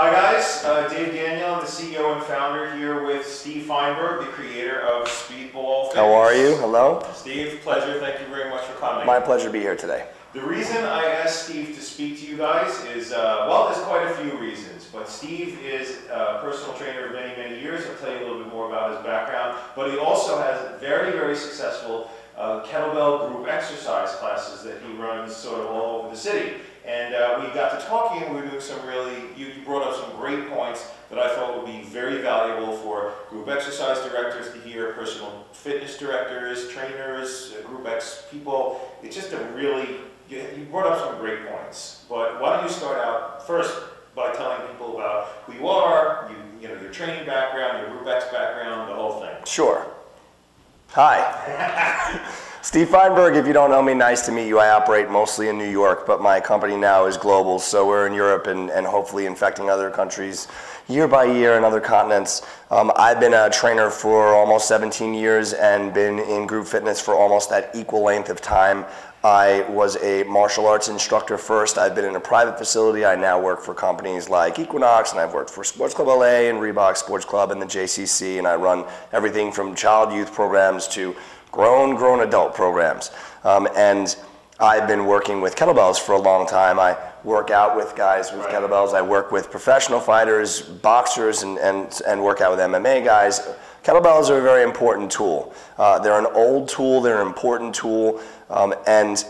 Hi guys, uh, Dave Daniel, I'm the CEO and founder here with Steve Feinberg, the creator of Speedball Fitness. How are you? Hello. Steve, pleasure. Thank you very much for coming. My pleasure to be here today. The reason I asked Steve to speak to you guys is, uh, well, there's quite a few reasons, but Steve is a personal trainer of many, many years. I'll tell you a little bit more about his background, but he also has very, very successful uh, kettlebell group exercise classes that he runs sort of all over the city. And uh, we got to talking, and we were doing some really, you, you brought up some great points that I thought would be very valuable for group exercise directors to hear, personal fitness directors, trainers, uh, group X people. It's just a really, you, you brought up some great points. But why don't you start out first by telling people about who you are, you, you know, your training background, your group X background, the whole thing. Sure. Hi. Steve Feinberg, if you don't know me, nice to meet you. I operate mostly in New York, but my company now is global, so we're in Europe and, and hopefully infecting other countries year by year and other continents. Um, I've been a trainer for almost 17 years and been in group fitness for almost that equal length of time. I was a martial arts instructor first. I've been in a private facility. I now work for companies like Equinox, and I've worked for Sports Club LA and Reebok Sports Club and the JCC, and I run everything from child youth programs to grown, grown adult programs. Um, and I've been working with kettlebells for a long time. I work out with guys with right. kettlebells. I work with professional fighters, boxers, and, and, and work out with MMA guys. Kettlebells are a very important tool. Uh, they're an old tool, they're an important tool, um, and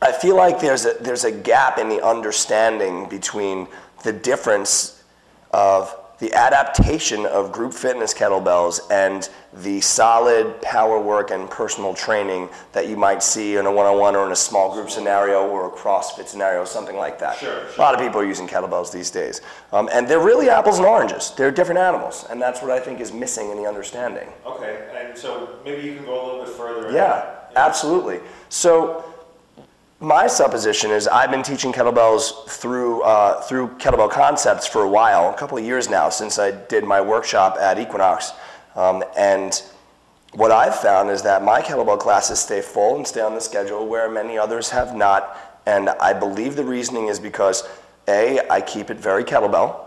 I feel like there's a, there's a gap in the understanding between the difference of the adaptation of group fitness kettlebells and the solid power work and personal training that you might see in a one-on-one or in a small group scenario or a CrossFit scenario, something like that. Sure, sure. A lot of people are using kettlebells these days. Um, and they're really apples and oranges. They're different animals, and that's what I think is missing in the understanding. Okay, and so maybe you can go a little bit further. Yeah, yeah. absolutely. So my supposition is I've been teaching kettlebells through, uh, through kettlebell concepts for a while, a couple of years now since I did my workshop at Equinox. Um, and what I've found is that my kettlebell classes stay full and stay on the schedule where many others have not. And I believe the reasoning is because A, I keep it very kettlebell.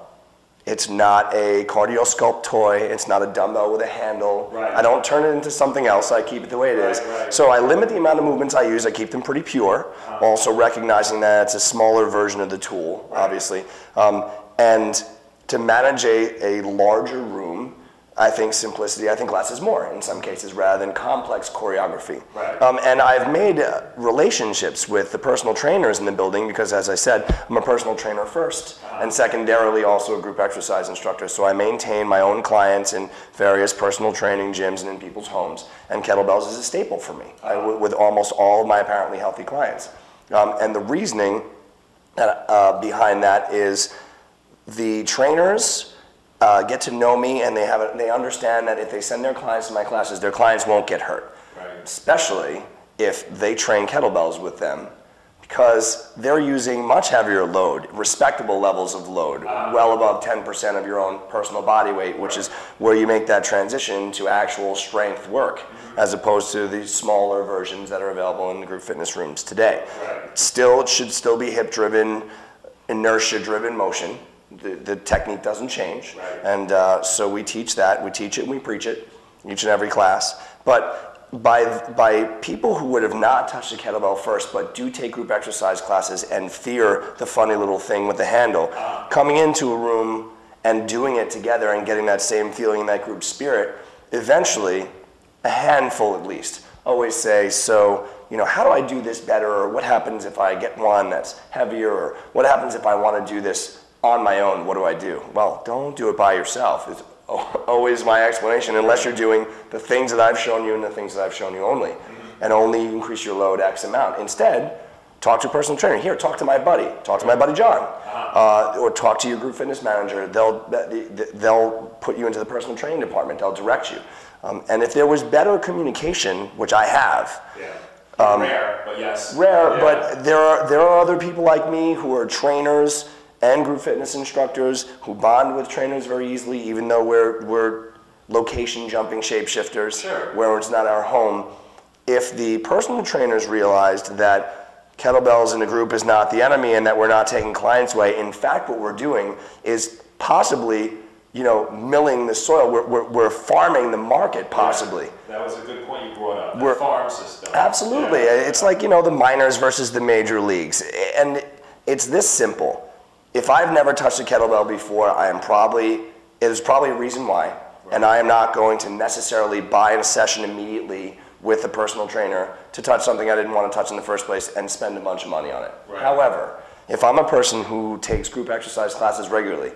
It's not a cardio sculpt toy. It's not a dumbbell with a handle. Right. I don't turn it into something else. I keep it the way it is. Right, right. So I limit the amount of movements I use. I keep them pretty pure. Uh-huh. Also recognizing that it's a smaller version of the tool, obviously. Um, and to manage a, a larger room, I think simplicity, I think less is more in some cases rather than complex choreography. Right. Um, and I've made uh, relationships with the personal trainers in the building because, as I said, I'm a personal trainer 1st uh-huh. and secondarily also a group exercise instructor. So I maintain my own clients in various personal training gyms and in people's homes. And kettlebells is a staple for me uh-huh. with almost all of my apparently healthy clients. Um, and the reasoning that, uh, behind that is the trainers uh, get to know me and they have a, they understand that if they send their clients to my classes, their clients won't get hurt. Right. Especially if they train kettlebells with them because they're using much heavier load, respectable levels of load, uh, well above 10% of your own personal body weight, which right. is where you make that transition to actual strength work, mm-hmm. as opposed to the smaller versions that are available in the group fitness rooms today. Right. Still, it should still be hip driven, inertia driven motion the, the technique doesn't change. Right. And uh, so we teach that, we teach it and we preach it, each and every class. But by, by people who would have not touched a kettlebell first, but do take group exercise classes and fear the funny little thing with the handle, uh coming into a room and doing it together and getting that same feeling, that group spirit, eventually, a handful at least, always say, so, you know, how do I do this better? Or what happens if I get one that's heavier? Or what happens if I want to do this on my own, what do I do? Well, don't do it by yourself. It's always my explanation, unless you're doing the things that I've shown you and the things that I've shown you only, and only increase your load X amount. Instead, talk to a personal trainer. Here, talk to my buddy. Talk to my buddy John, uh, or talk to your group fitness manager. They'll they'll put you into the personal training department. They'll direct you. Um, and if there was better communication, which I have. Yeah. Um, rare, but yes. Rare, yeah. but there are there are other people like me who are trainers and group fitness instructors who bond with trainers very easily, even though we're, we're location jumping shapeshifters sure. where it's not our home. If the personal trainers realized that kettlebells in a group is not the enemy and that we're not taking clients away. In fact, what we're doing is possibly, you know, milling the soil. We're, we're, we're farming the market, possibly. That was a good point you brought up, the We're- farm system. Absolutely. Yeah. It's like, you know, the minors versus the major leagues. And it's this simple. If I've never touched a kettlebell before, I am probably, there's probably a reason why. And I am not going to necessarily buy a session immediately with a personal trainer to touch something I didn't want to touch in the first place and spend a bunch of money on it. Right. However, if I'm a person who takes group exercise classes regularly,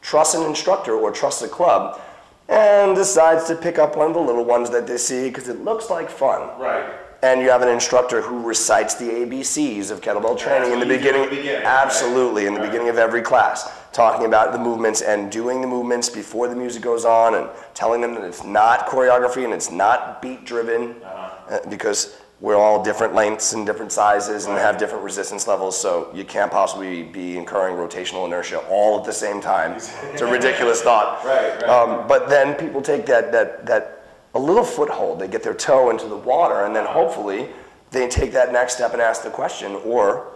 trusts an instructor or trusts a club, and decides to pick up one of the little ones that they see because it looks like fun Right. And you have an instructor who recites the ABCs of kettlebell training in the what you do beginning. beginning, Absolutely, in the right? beginning of every class, talking about the movements and doing the movements before the music goes on, and telling them that it's not choreography and it's not beat driven, Uh-huh. uh, because we're all different lengths and different sizes and Right. have different resistance levels, so you can't possibly be incurring rotational inertia all at the same time. It's a ridiculous thought. Right, right. Um, but then people take that, that, that a little foothold, they get their toe into the water, and then hopefully they take that next step and ask the question. Or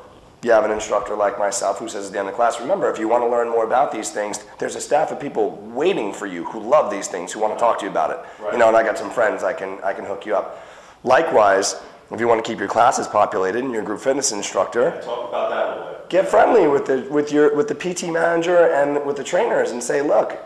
you have an instructor like myself who says at the end of the class, remember, if you want to learn more about these things, there's a staff of people waiting for you who love these things, who want to talk to you about it. Right. You know, and I got some friends I can, I can hook you up. Likewise, if you want to keep your classes populated and you're a group fitness instructor, Talk about that a little bit. get friendly with the with your with the PT manager and with the trainers and say, look,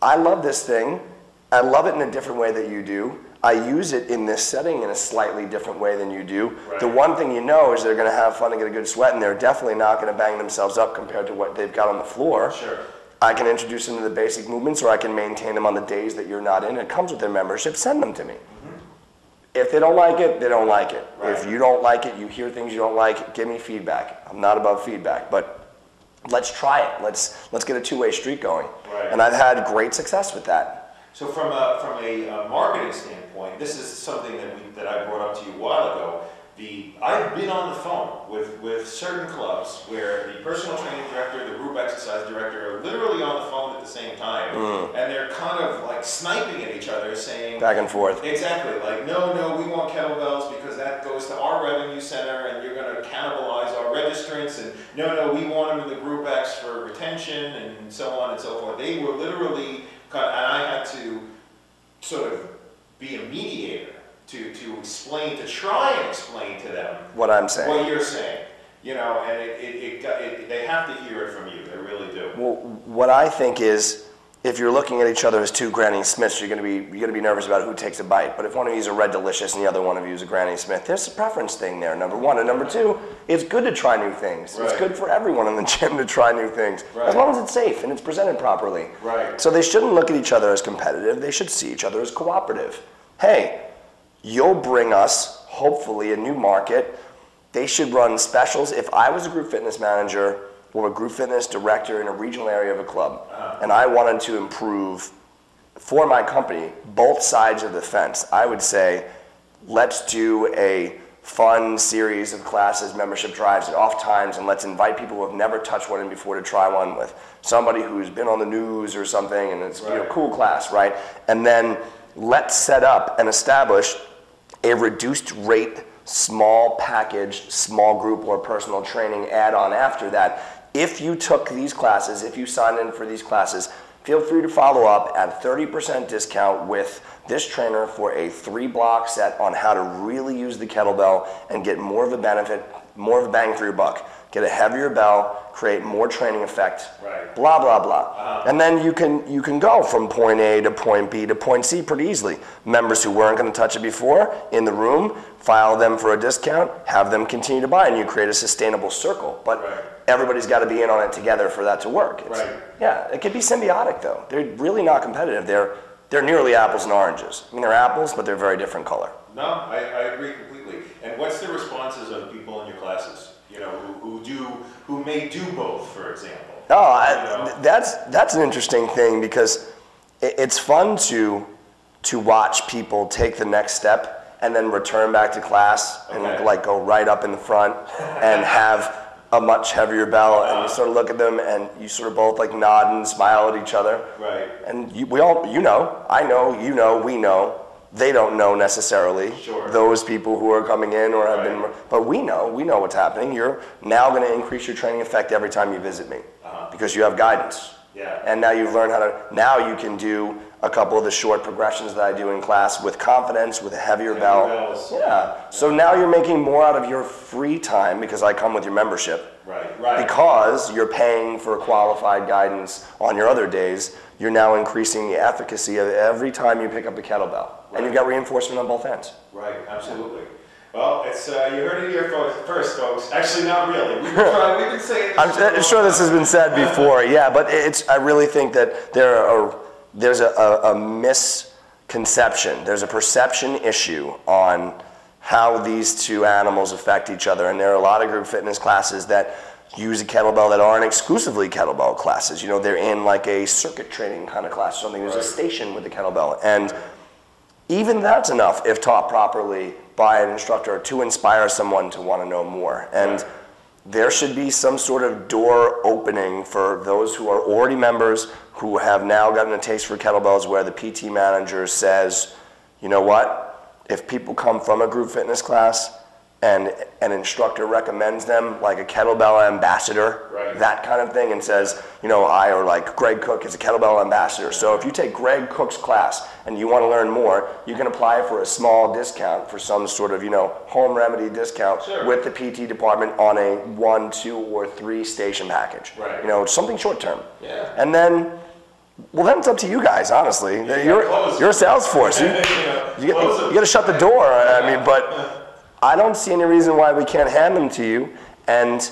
I love this thing. I love it in a different way that you do. I use it in this setting in a slightly different way than you do. Right. The one thing you know is they're going to have fun and get a good sweat, and they're definitely not going to bang themselves up compared to what they've got on the floor. Sure. I can introduce them to the basic movements, or I can maintain them on the days that you're not in. It comes with their membership. Send them to me. If they don't like it, they don't like it. If Mm-hmm. You don't like it, you hear things you don't like, give me feedback. I'm not above feedback, but let's try it. Let's let's get a two-way street going. Right. And I've had great success with that. So from a, from a uh, marketing standpoint, this is something that we, that I brought up to you a while ago. The, I've been on the phone with, with certain clubs where the personal training director, the group exercise director are literally on the phone at the same time. And they're kind of like sniping at each other saying, Back and forth. Exactly, like, no, no, we want kettlebells because that goes to our revenue center and you're gonna cannibalize our registrants, and no, no, we want them in the group X for retention and so on and so forth. They were literally, and I had to sort of be a mediator to, to explain, to try and explain to them What I'm saying. what you're saying, you know, and it, it, it, got- it, they have to hear it from you, they really do. Well, what I think is, if you're looking at each other as two Granny Smiths, you're going to be you're going to be nervous about who takes a bite. But if one of you is a Red Delicious and the other one of you is a Granny Smith, there's a preference thing there. Number one, and number two, it's good to try new things. It's good for everyone in the gym to try new things, Right. as long as it's safe and it's presented properly. Right. So they shouldn't look at each other as competitive. They should see each other as cooperative. Hey, you'll bring us hopefully a new market. They should run specials. If I was a group fitness manager or a group fitness director in a regional area of a club, and I wanted to improve for my company both sides of the fence, I would say, let's do a fun series of classes, membership drives at off times, and let's invite people who have never touched one before to try one with somebody who's been on the news or something, and it's you know cool class, right? And then let's set up and establish a reduced rate, small package, small group or personal training add-on after that. If you took these classes, if you signed in for these classes, feel free to follow up at 30% discount with this trainer for a three block set on how to really use the kettlebell and get more of a benefit, more of a bang for your buck. Get a heavier bell, create more training effect, Right. blah blah blah. Uh-huh. And then you can you can go from point A to point B to point C pretty easily. Members who weren't going to touch it before in the room, file them for a discount, have them continue to buy, and you create a sustainable circle. But Right. everybody's got to be in on it together for that to work. It's- Right. Yeah, it could be symbiotic though. They're really not competitive. They're they're nearly apples and oranges. I mean, they're apples, but they're very different color. No, I, I agree completely. And what's the responses of people in your classes? You know, who do, who may do both, for example? Oh, You I, that's that's an interesting thing because it, it's fun to to watch people take the next step and then return back to class and Okay. like go right up in the front and have a much heavier bell and you sort of look at them and you sort of both like nod and smile at each other Right. and you, we all you know I know you know we know they don't know necessarily Sure. those people who are coming in or have been, but we know, we know what's happening. You're now going to increase your training effect every time you visit me uh-huh. because you have guidance. Yeah. And now you've learned how to, now you can do a couple of the short progressions that I do in class with confidence, with a heavier bell. bells. Yeah. So now you're making more out of your free time because I come with your membership. Right, right. Because you're paying for qualified guidance on your other days, you're now increasing the efficacy of every time you pick up a kettlebell. And you've got reinforcement on both ends. Right, absolutely. Well, it's, uh, you heard it here first, folks. Actually, not really. We've been trying, we've been saying this. I'm for a I'm long sure this has been said before, yeah, but it's, I really think that there are, there's a, a, a misconception, there's a perception issue on how these two animals affect each other. And there are a lot of group fitness classes that use a kettlebell that aren't exclusively kettlebell classes. You know, they're in like a circuit training kind of class or something. There's a station with the kettlebell. And even that's enough if taught properly by an instructor to inspire someone to want to know more. And there should be some sort of door opening for those who are already members who have now gotten a taste for kettlebells where the PT manager says, you know what? If people come from a group fitness class and an instructor recommends them like a kettlebell ambassador, Right. that kind of thing, and says, you know, I or like Greg Cook is a kettlebell ambassador. So if you take Greg Cook's class and you want to learn more, you can apply for a small discount for some sort of, you know, home remedy discount Sure. with the PT department on a one, two, or three station package. Right. You know, something short term. Yeah. And then, well, then it's up to you guys, honestly. you're, you're a sales force. You, You know, you, close got, them. you got to shut the door. I mean, but I don't see any reason why we can't hand them to you. And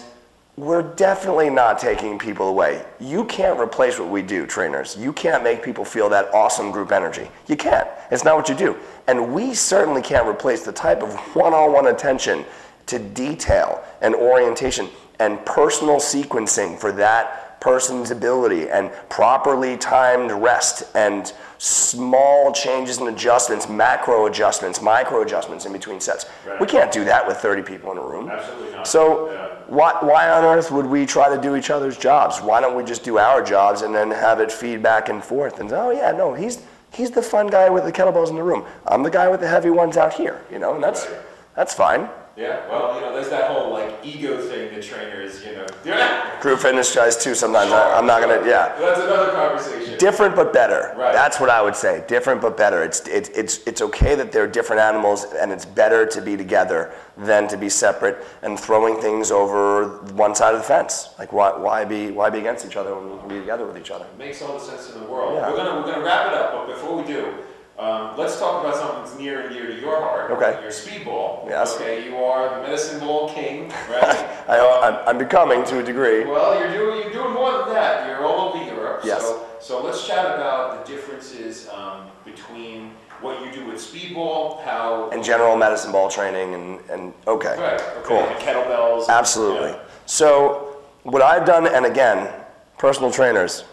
we're definitely not taking people away. You can't replace what we do, trainers. You can't make people feel that awesome group energy. You can't. It's not what you do. And we certainly can't replace the type of one on one attention to detail and orientation and personal sequencing for that person's ability and properly timed rest and small changes and adjustments, macro adjustments, micro adjustments in between sets. Right. We can't do that with 30 people in a room. Absolutely not. So Yeah. why, why on earth would we try to do each other's jobs? Why don't we just do our jobs and then have it feed back and forth? And oh yeah, no, he's he's the fun guy with the kettlebells in the room. I'm the guy with the heavy ones out here. You know, and that's Right. that's fine. Yeah, well, you know, there's that whole like ego thing that trainers, you know, yeah. Group fitness guys too. Sometimes I, I'm not gonna. Yeah. That's another conversation. Different but better. Right. That's what I would say. Different but better. It's, it's, it's, it's okay that they're different animals and it's better to be together than to be separate and throwing things over one side of the fence. Like why, why, be, why be against each other when we can be together with each other? It Makes all the sense in the world. Yeah. We're gonna we're gonna wrap it up, but before we do, um, let's talk about something that's near and dear to your heart. Okay. Your speedball. Yes. Okay, you are the medicine ball king, right? I, I'm, I'm becoming to a degree. well, you're doing you're doing more than that. You're all over Europe. Yes. So so let's chat about the differences um, between what you do with speedball, how And general medicine ball training and, and okay. right, okay, Cool. and kettlebells. Absolutely. Yeah. So, what I've done, and again, personal trainers,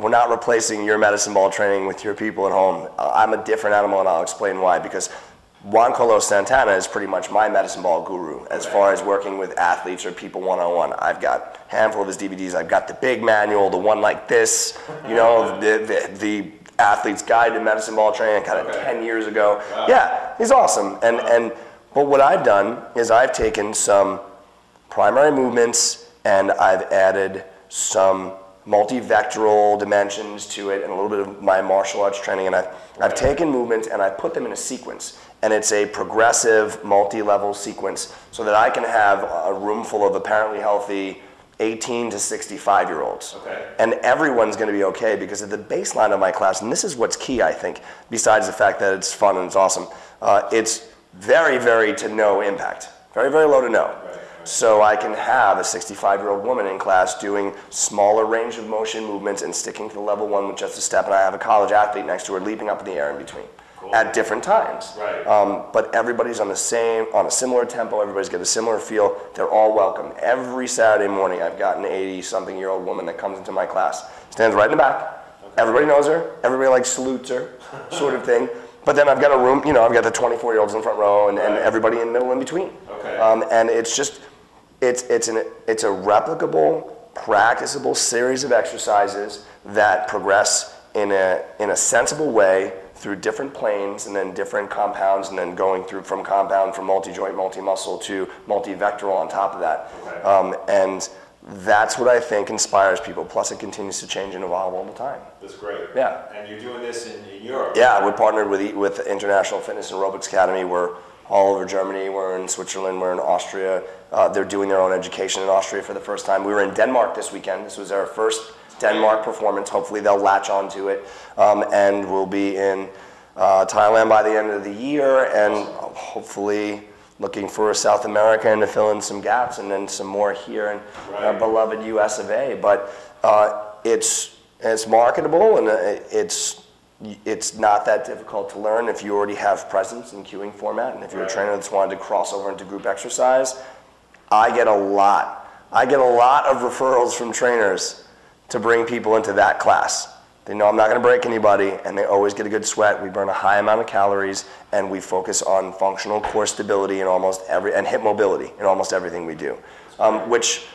we're not replacing your medicine ball training with your people at home. Uh, I'm a different animal, and I'll explain why. Because Juan Carlos Santana is pretty much my medicine ball guru as Okay. far as working with athletes or people one on one. I've got a handful of his DVDs. I've got the big manual, the one like this, you know, the, the, the athlete's guide to medicine ball training, kind of Okay. 10 years ago. Wow. Yeah, he's awesome. And, and, but what I've done is I've taken some primary movements and I've added some multivectoral dimensions to it and a little bit of my martial arts training. And I've, I've taken movements and I've put them in a sequence. And it's a progressive multi-level sequence so that I can have a room full of apparently healthy 18 to 65 year olds Okay. and everyone's going to be okay because at the baseline of my class and this is what's key i think besides the fact that it's fun and it's awesome uh, it's very very to no impact. Very very low to no. Right. So i can have a 65 year old woman in class doing smaller range of motion movements and sticking to the level one with just a step and i have a college athlete next to her leaping up in the air in between Cool. at different times Right. um, but everybody's on the same, on a similar tempo. Everybody's got a similar feel. They're all welcome. Every Saturday morning, I've got an 80-something-year-old woman that comes into my class, stands right in the back. Everybody knows her. Everybody like salutes her, sort of thing. But then I've got a room, you know, I've got the 24-year-olds in the front row and, and Right. everybody in the middle in between. Okay. Um, and it's just, it's it's an it's a replicable, practicable series of exercises that progress in a in a sensible way through different planes and then different compounds and then going through from compound from multi-joint, multi-muscle to multi-vectoral on top of that. Okay. Um, and that's what I think inspires people. Plus, it continues to change and evolve all the time. That's great. Yeah. And you're doing this in, in Europe? Yeah, we're partnered with with International Fitness and Aerobics Academy. We're all over Germany. We're in Switzerland. We're in Austria. Uh, they're doing their own education in Austria for the first time. We were in Denmark this weekend. This was our first Denmark performance. Hopefully, they'll latch onto it, um, and we'll be in uh, Thailand by the end of the year, and hopefully. Looking for South America and to fill in some gaps, and then some more here in our beloved U.S. of A. But uh, it's it's marketable and uh, it's it's not that difficult to learn if you already have presence in cueing format and if you're Right. a trainer that's wanted to cross over into group exercise. I get a lot i get a lot of referrals from trainers to bring people into that class. They know i'm not going to break anybody and they always get a good sweat. We burn a high amount of calories and we focus on functional core stability in almost every and hip mobility in almost everything we do um, which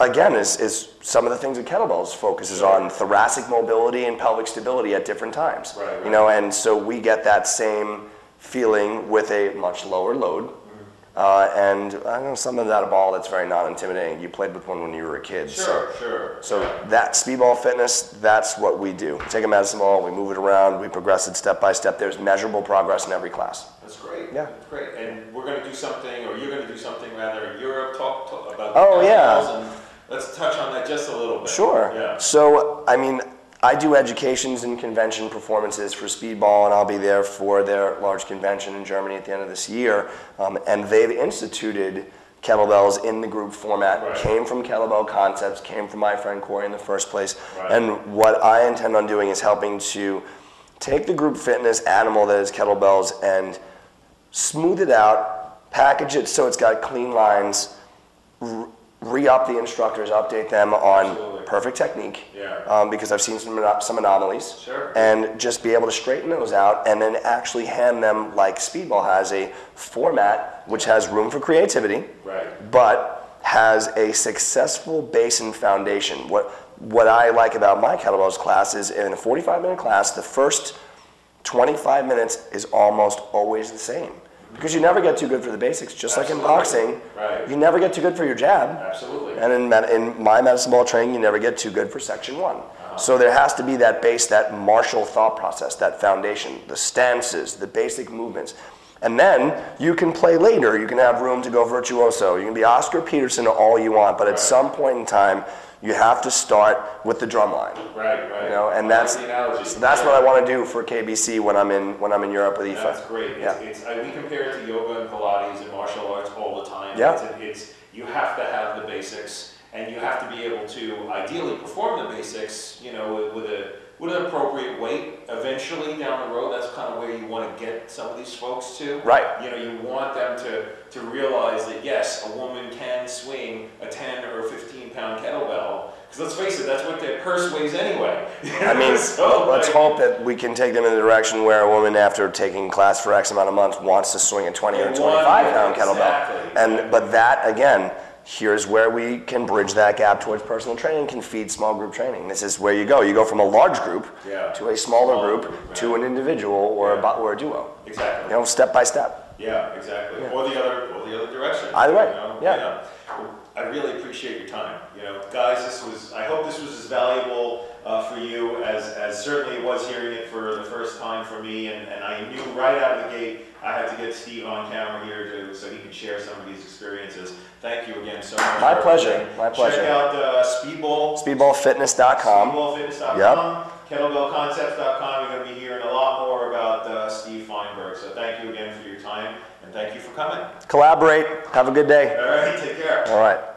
again is, is some of the things that kettlebells focuses on thoracic mobility and pelvic stability at different times Right, right. you know and so we get that same feeling with a much lower load Mm-hmm. uh, and i know some of that a ball that's very non-intimidating you played with one when you were a kid so Sure, sure. so Yeah. that speedball fitness, that's what we do. We take a medicine ball, we move it around, we progress it step by step. There's measurable progress in every class. That's great. Yeah. That's great. And we're going to do something, or you're going to do something rather in Europe. Talk, talk about Oh, yeah. Let's touch on that just a little bit. Sure. Yeah. So, I mean, I do educations and convention performances for Speedball, and I'll be there for their large convention in Germany at the end of this year. Um, and they've instituted kettlebells in the group format, Right. came from Kettlebell Concepts, came from my friend Corey in the first place. Right. And what I intend on doing is helping to take the group fitness animal that is kettlebells and smooth it out, package it so it's got clean lines, re-up the instructors, update them on Absolutely. perfect technique. Yeah. Um, because I've seen some some anomalies. Sure. And just be able to straighten those out and then actually hand them like Speedball has a format which has room for creativity Right. but has a successful base and foundation. What what I like about my kettlebells class is in a 45 minute class, the first 25 minutes is almost always the same. Because you never get too good for the basics, just like in boxing. Right. You never get too good for your jab. Absolutely. And in, med- in my medicine ball training, you never get too good for section one. Uh-huh. So there has to be that base, that martial thought process, that foundation, the stances, the basic movements. And then you can play later. You can have room to go virtuoso. You can be Oscar Peterson all you want, but at Right. some point in time, you have to start with the drum line. Right, right. You know, and that's that's what I want to do for KBC when I'm in when I'm in Europe with IFA. That's great. Yeah. It's, it's, I, we compare it to yoga and Pilates and martial arts all the time. Yeah. It's, it's, you have to have the basics and you have to be able to ideally perform the basics, you know, with, with a, with an appropriate weight. Eventually down the road, that's kind of where you want to get some of these folks to. Right. You know, you want them to, to realize that yes, a woman can swing a 10 or 15 pound kettlebell. Because let's face it, that's what their purse weighs anyway. I mean, So, let's like- hope that we can take them in the direction where a woman, after taking class for X amount of months, wants to swing a 20 or Yeah, 25 one, pound kettlebell. exactly, And but that again, here's where we can bridge that gap towards personal training, can feed small group training. This is where you go. You go from a large group Yeah. to a smaller group group, to an individual or a Yeah. bo- or a duo. Exactly. You know, step by step. Yeah, exactly. Or the other, or the other direction. Either way, you know? yeah. I really appreciate your time. You know, guys, this was. I hope this was as valuable uh, for you as, as certainly it was hearing it for the first time for me. And, and I knew right out of the gate I had to get Steve on camera here to, so he could share some of these experiences. Thank you again so much. My pleasure, everything. my pleasure. Check out uh, Speedball. Speedballfitness.com. Speedballfitness.com, kettlebellconcepts.com. You're going to be hearing a lot more about uh, Steve Feinberg. So thank you again for your time and thank you for coming. Collaborate. Have a good day. All right, take care. All right.